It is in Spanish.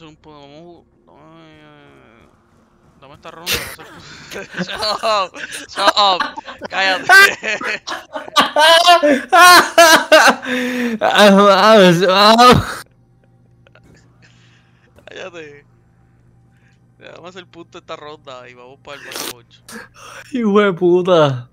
hacer un poco. Vamos. Dame, dame esta ronda. Vamos a hacer... Shut up. Shut up. Cállate. Vamos, vamos. Cállate. Ya, Vamos a hacer punto esta ronda y vamos para el 8. Hijo de puta.